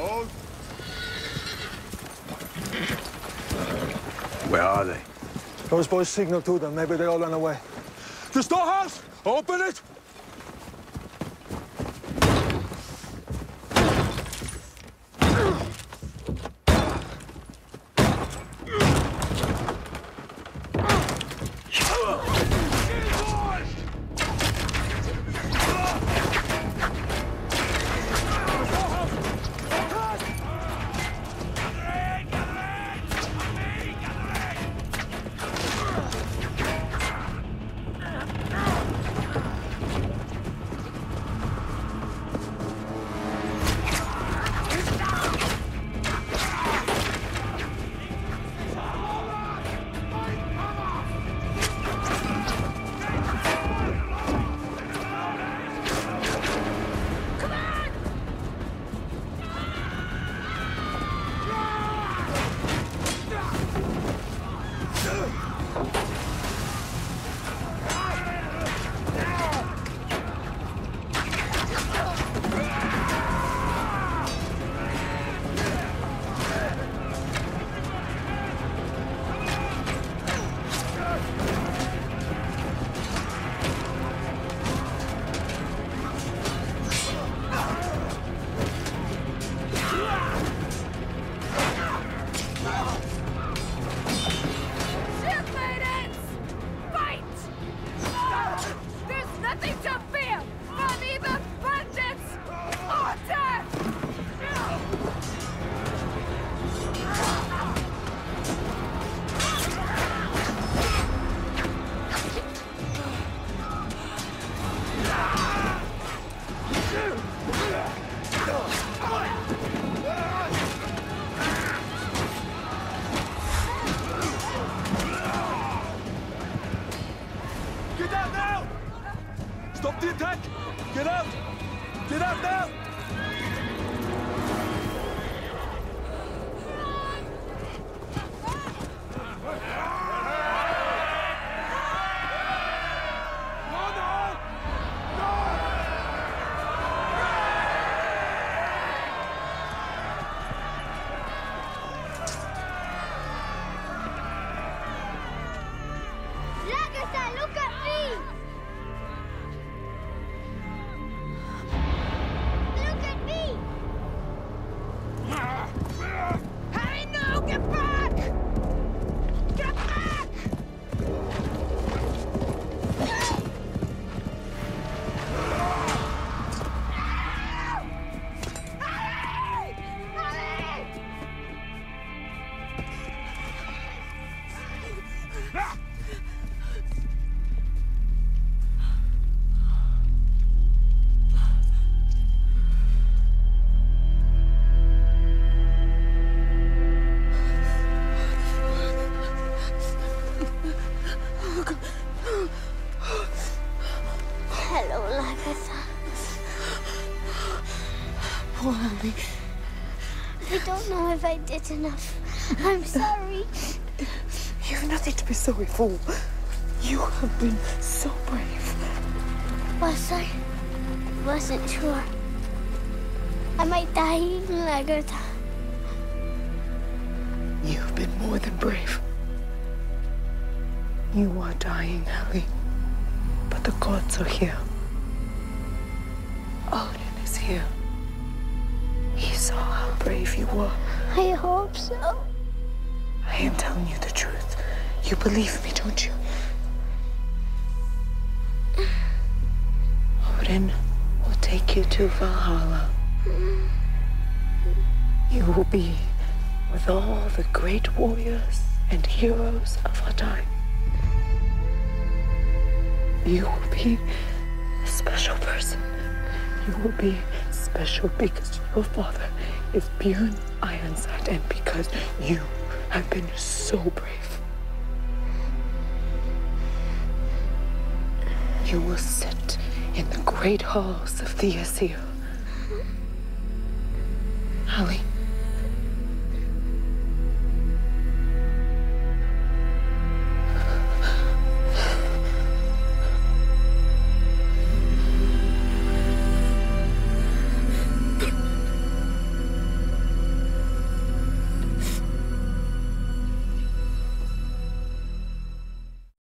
Hold. Where are they? Those boys signal to them. Maybe they're all on the way. The storehouse! Open it! Get up! Get up now! Lagertha. Poor Hali. I don't know if I did enough. I'm sorry. You've nothing to be sorry for. You have been so brave. Was I? Wasn't sure. I might die in Lagertha. You've been more than brave. You are dying, Hali. But the gods are here. Odin is here. He saw how brave you were. I hope so. I am telling you the truth. You believe me, don't you? Odin will take you to Valhalla. You will be with all the great warriors and heroes of our time. You will be a special person. You will be special because your father is Bjorn Ironside and because you have been so brave. You will sit in the great halls of the Aesir. Hali,